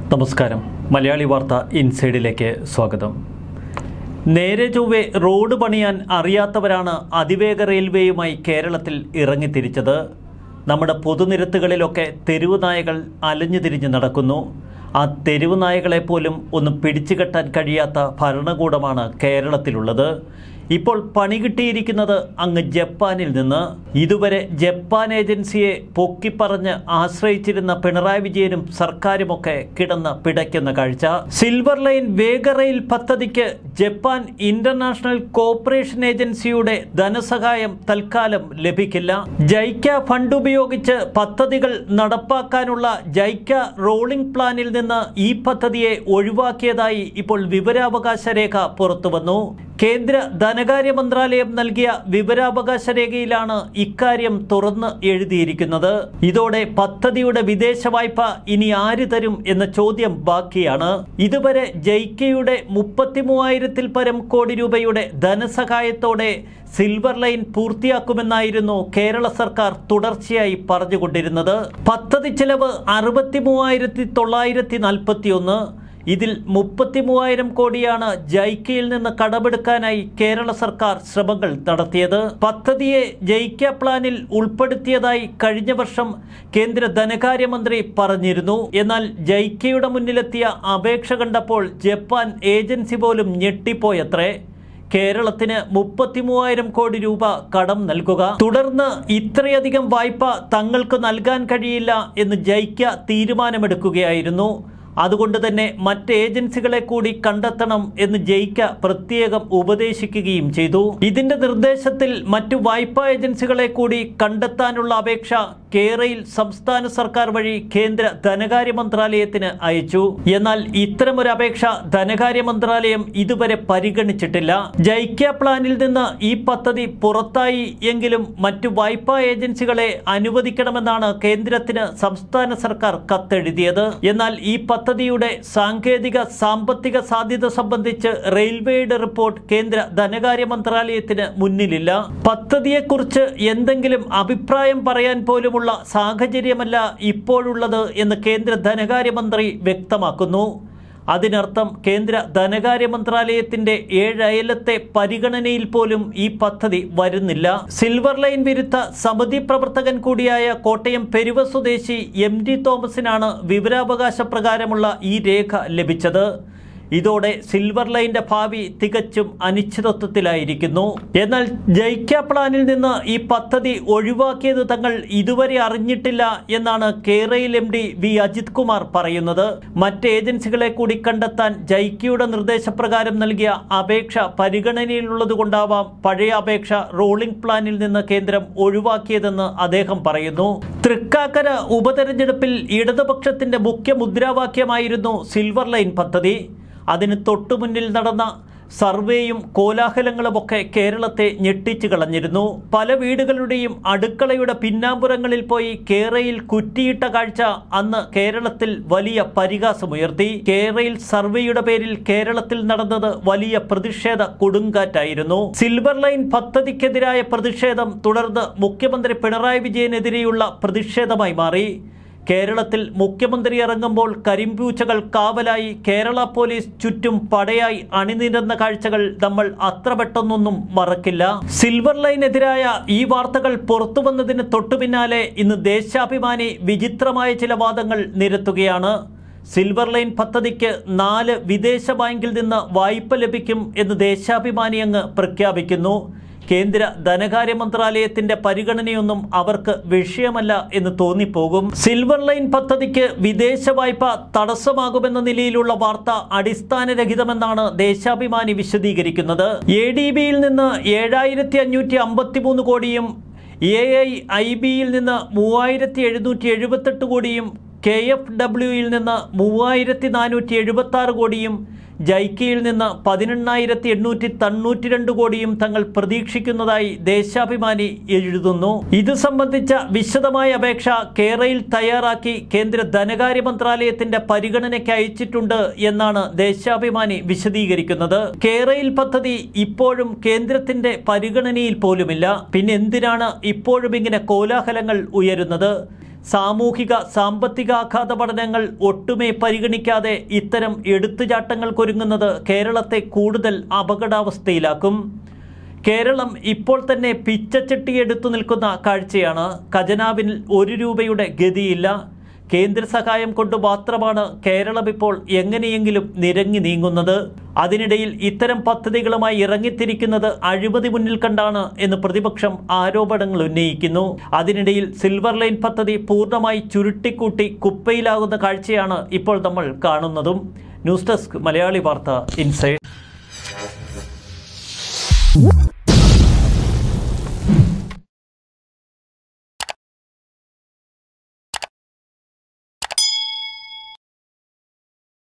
നമസ്കാരം. മലയാളി വാർത്ത ഇൻസൈഡിലേക്ക് സ്വാഗതം. നേരെ ചൊവ്വെ റോഡ് പണിയാൻ അറിയാത്തവരാണ് അതിവേഗ റെയിൽവേയുമായി കേരളത്തിൽ ഇറങ്ങിത്തിരിച്ചത് നമ്മുടെ പൊതുനിരത്തുകളിലൊക്കെ തെരുവ് നായകൾ അലഞ്ഞു തിരിഞ്ഞ് നടക്കുന്നു. ആ തെരുവ് നായകളെ പോലും ഒന്ന് പിടിച്ചുകെട്ടാൻ കഴിയാത്ത ഭരണകൂടമാണ് കേരളത്തിലുള്ളത്. ഇപ്പോൾ പണി കിട്ടിയിരിക്കുന്നത് അങ്ങ് ജപ്പാനിൽ നിന്ന്. ഇതുവരെ ജപ്പാൻ ഏജൻസിയെ പൊക്കിപ്പറഞ്ഞ് ആശ്രയിച്ചിരുന്ന പിണറായി വിജയനും സർക്കാരുമൊക്കെ കിടന്ന് പിടയ്ക്കുന്ന കാഴ്ച. സിൽവർ ലൈൻ വേഗ റെയിൽ പദ്ധതിക്ക് ജപ്പാൻ ഇന്റർനാഷണൽ കോപ്പറേഷൻ ഏജൻസിയുടെ ധനസഹായം തൽക്കാലം ലഭിക്കില്ല. ജൈക്ക ഫണ്ട് ഉപയോഗിച്ച് പദ്ധതികൾ നടപ്പാക്കാനുള്ള ജൈക്ക റോളിംഗ് പ്ലാനിൽ നിന്ന് ഈ പദ്ധതിയെ ഒഴിവാക്കിയതായി ഇപ്പോൾ വിവരാവകാശ രേഖ പുറത്തുവന്നു. കേന്ദ്ര ധനകാര്യ മന്ത്രാലയം നൽകിയ വിവരാവകാശ രേഖയിലാണ് ഇക്കാര്യം തുറന്ന് എഴുതിയിരിക്കുന്നത്. ഇതോടെ പദ്ധതിയുടെ വിദേശ വായ്പ ഇനി ആര് തരും എന്ന ചോദ്യം ബാക്കിയാണ്. ഇതുവരെ ജൈക്കയുടെ മുപ്പത്തി മൂവായിരത്തിൽ പരം കോടി രൂപയുടെ ധനസഹായത്തോടെ സിൽവർ ലൈൻ പൂർത്തിയാക്കുമെന്നായിരുന്നു കേരള സർക്കാർ തുടർച്ചയായി പറഞ്ഞുകൊണ്ടിരുന്നത്. പദ്ധതി ചെലവ് അറുപത്തി മൂവായിരത്തി തൊള്ളായിരത്തി നാൽപ്പത്തി ഒന്ന് ഇതിൽ മുപ്പത്തി മൂവായിരം കോടിയാണ് ജൈക്കയിൽ നിന്ന് കടമെടുക്കാനായി കേരള സർക്കാർ ശ്രമങ്ങൾ നടത്തിയത്. പദ്ധതിയെ ജൈക്ക പ്ലാനിൽ ഉൾപ്പെടുത്തിയതായി കഴിഞ്ഞ വർഷം കേന്ദ്ര ധനകാര്യമന്ത്രി പറഞ്ഞിരുന്നു. എന്നാൽ ജൈക്കയുടെ മുന്നിലെത്തിയ അപേക്ഷ കണ്ടപ്പോൾ ജപ്പാൻ ഏജൻസി പോലും ഞെട്ടിപ്പോയത്രേ. കേരളത്തിന് മുപ്പത്തി മൂവായിരം കോടി രൂപ കടം നൽകുക. തുടർന്ന് ഇത്രയധികം വായ്പ തങ്ങൾക്ക് നൽകാൻ കഴിയില്ല എന്ന് ജൈക്ക തീരുമാനമെടുക്കുകയായിരുന്നു. അതുകൊണ്ട് തന്നെ മറ്റ് ഏജൻസികളെ കൂടി കണ്ടെത്തണം എന്ന് ജയിക്ക പ്രത്യേകം ഉപദേശിക്കുകയും ചെയ്തു. ഇതിന്റെ നിർദ്ദേശത്തിൽ മറ്റു വായ്പാ ഏജൻസികളെ കൂടി കണ്ടെത്താനുള്ള അപേക്ഷ കേരയിൽ സംസ്ഥാന സർക്കാർ വഴി കേന്ദ്ര ധനകാര്യ മന്ത്രാലയത്തിന് അയച്ചു. എന്നാൽ ഇത്തരമൊരു അപേക്ഷ ധനകാര്യ മന്ത്രാലയം ഇതുവരെ പരിഗണിച്ചിട്ടില്ല. ജൈക്ക പ്ലാനിൽ നിന്ന് ഈ പദ്ധതി പുറത്തായി എങ്കിലും മറ്റു വായ്പാ ഏജൻസികളെ അനുവദിക്കണമെന്നാണ് കേന്ദ്രത്തിന് സംസ്ഥാന സർക്കാർ കത്തെഴുതിയത്. എന്നാൽ ഈ പദ്ധതിയുടെ സാങ്കേതിക സാമ്പത്തിക സാധ്യത സംബന്ധിച്ച് റെയിൽവേയുടെ റിപ്പോർട്ട് കേന്ദ്ര ധനകാര്യ മന്ത്രാലയത്തിന് മുന്നിലില്ല. പദ്ധതിയെക്കുറിച്ച് എന്തെങ്കിലും അഭിപ്രായം പറയാൻ പോലുമുള്ള സാഹചര്യമല്ല ഇപ്പോഴുള്ളത് എന്ന് കേന്ദ്ര ധനകാര്യമന്ത്രി വ്യക്തമാക്കുന്നു. അതിനർത്ഥം കേന്ദ്ര ധനകാര്യ മന്ത്രാലയത്തിന്റെ ഏഴയലത്തെ പരിഗണനയിൽ പോലും ഈ പദ്ധതി വരുന്നില്ല. സിൽവർ ലൈൻ വിരുദ്ധ സമിതി പ്രവർത്തകൻ കൂടിയായ കോട്ടയം പെരുവ സ്വദേശി എം ഡി തോമസിനാണ് വിവരാവകാശ പ്രകാരമുള്ള ഈ രേഖ ലഭിച്ചത്. ഇതോടെ സിൽവർ ലൈന്റെ ഭാവി തികച്ചും അനിശ്ചിതത്വത്തിലായിരിക്കുന്നു. എന്നാൽ ജൈക്ക പ്ലാനിൽ നിന്ന് ഈ പദ്ധതി ഒഴിവാക്കിയത് തങ്ങൾ ഇതുവരെ അറിഞ്ഞിട്ടില്ല എന്നാണ് കേരയിൽ M D V Ajith Kumar പറയുന്നത്. മറ്റ് ഏജൻസികളെ കൂടി കണ്ടെത്താൻ ജൈക്കയുടെ നിർദ്ദേശപ്രകാരം നൽകിയ അപേക്ഷ പരിഗണനയിലുള്ളതുകൊണ്ടാവാം പഴയ അപേക്ഷ റോളിംഗ് പ്ലാനിൽ നിന്ന് കേന്ദ്രം ഒഴിവാക്കിയതെന്ന് അദ്ദേഹം പറയുന്നു. തൃക്കാക്കര ഉപതെരഞ്ഞെടുപ്പിൽ ഇടതുപക്ഷത്തിന്റെ മുഖ്യ മുദ്രാവാക്യമായിരുന്നു സിൽവർ ലൈൻ പദ്ധതി. അതിന് തൊട്ടുമുന്നിൽ നടന്ന സർവേയും കോലാഹലങ്ങളുമൊക്കെ കേരളത്തെ ഞെട്ടിച്ചു കളഞ്ഞിരുന്നു. പല വീടുകളുടെയും അടുക്കളയുടെ പിന്നാമ്പുറങ്ങളിൽ പോയി കേരയിൽ കുറ്റിയിട്ട കാഴ്ച അന്ന് കേരളത്തിൽ വലിയ പരിഹാസമുയർത്തി. കേരയിൽ സർവേയുടെ പേരിൽ കേരളത്തിൽ നടന്നത് വലിയ പ്രതിഷേധ കൊടുങ്കാറ്റായിരുന്നു. സിൽവർ ലൈൻ പദ്ധതിക്കെതിരായ പ്രതിഷേധം തുടർന്ന് മുഖ്യമന്ത്രി പിണറായി വിജയനെതിരെയുള്ള പ്രതിഷേധമായി മാറി. കേരളത്തിൽ മുഖ്യമന്ത്രി ഇറങ്ങുമ്പോൾ കരിമ്പൂച്ചകൾ കാവലായി കേരള പോലീസ് ചുറ്റും പടയായി അണിനിരന്ന കാഴ്ചകൾ നമ്മൾ അത്ര പെട്ടെന്നൊന്നും മറക്കില്ല. സിൽവർ ലൈനെതിരായ ഈ വാർത്തകൾ പുറത്തു വന്നതിന് തൊട്ടു പിന്നാലെ ഇന്ന് ദേശാഭിമാനി വിചിത്രമായ ചില വാദങ്ങൾ നിരത്തുകയാണ്. സിൽവർ ലൈൻ പദ്ധതിക്ക് നാല് വിദേശ ബാങ്കിൽ നിന്ന് വായ്പ ലഭിക്കും എന്ന് ദേശാഭിമാനി അങ്ങ് പ്രഖ്യാപിക്കുന്നു. കേന്ദ്ര ധനകാര്യ മന്ത്രാലയത്തിന്റെ പരിഗണനയൊന്നും അവർക്ക് വിഷയമല്ല എന്ന് തോന്നിപ്പോകും. സിൽവർ ലൈൻ പദ്ധതിക്ക് വിദേശ വായ്പ തടസ്സമാകുമെന്ന നിലയിലുള്ള വാർത്ത അടിസ്ഥാനരഹിതമെന്നാണ് ദേശാഭിമാനി വിശദീകരിക്കുന്നത്. എ ഡി ബിയിൽ നിന്ന് ഏഴായിരത്തി അഞ്ഞൂറ്റി അമ്പത്തി മൂന്ന് കോടിയും എ ഐ ഐ ബിയിൽ നിന്ന് മൂവായിരത്തി എഴുന്നൂറ്റി എഴുപത്തെട്ട് കോടിയും കെ എഫ് ഡബ്ല്യുയിൽ നിന്ന് മൂവായിരത്തി നാനൂറ്റി എഴുപത്തി ആറ് കോടിയും ജൈക്കയിൽ നിന്ന് പതിനെണ്ണായിരത്തി എണ്ണൂറ്റി തൊണ്ണൂറ്റി രണ്ട് കോടിയും തങ്ങൾ പ്രതീക്ഷിക്കുന്നതായി ദേശാഭിമാനി എഴുതുന്നു. ഇത് സംബന്ധിച്ച വിശദമായ അപേക്ഷ കേരയിൽ തയ്യാറാക്കി കേന്ദ്ര ധനകാര്യ മന്ത്രാലയത്തിന്റെ പരിഗണനയ്ക്ക് അയച്ചിട്ടുണ്ട് എന്നാണ് ദേശാഭിമാനി വിശദീകരിക്കുന്നത്. കേരയിൽ പദ്ധതി ഇപ്പോഴും കേന്ദ്രത്തിന്റെ പരിഗണനയിൽ പോലുമില്ല. പിന്നെ എന്തിനാണ് ഇപ്പോഴും ഇങ്ങനെ കോലാഹലങ്ങൾ ഉയരുന്നത്? സാമൂഹിക സാമ്പത്തിക ആഘാത പഠനങ്ങൾ ഒട്ടുമേ പരിഗണിക്കാതെ ഇത്തരം എടുത്തുചാട്ടങ്ങൾക്കൊരുങ്ങുന്നത് കേരളത്തെ കൂടുതൽ അപകടാവസ്ഥയിലാക്കും. കേരളം ഇപ്പോൾ തന്നെ പിച്ചച്ചട്ടി എടുത്തു നിൽക്കുന്ന കാഴ്ചയാണ്. ഖജനാവിൽ ഒരു രൂപയുടെ ഗതിയില്ല. കേന്ദ്ര സഹായം കൊണ്ട് മാത്രമാണ് കേരളം ഇപ്പോൾ എങ്ങനെയെങ്കിലും നിരങ്ങി നീങ്ങുന്നത്. അതിനിടയിൽ ഇത്തരം പദ്ധതികളുമായി ഇറങ്ങിത്തിരിക്കുന്നത് അഴിമതി മുന്നിൽ കണ്ടാണ് എന്ന് പ്രതിപക്ഷം ആരോപണങ്ങൾ ഉന്നയിക്കുന്നു. അതിനിടയിൽ സിൽവർ ലൈൻ പദ്ധതി പൂർണമായി ചുരുട്ടിക്കൂട്ടി കുപ്പയിലാകുന്ന കാഴ്ചയാണ് ഇപ്പോൾ നമ്മൾ കാണുന്നതും. ന്യൂസ് ഡെസ്ക് മലയാളി വാർത്ത ഇൻസൈഡ്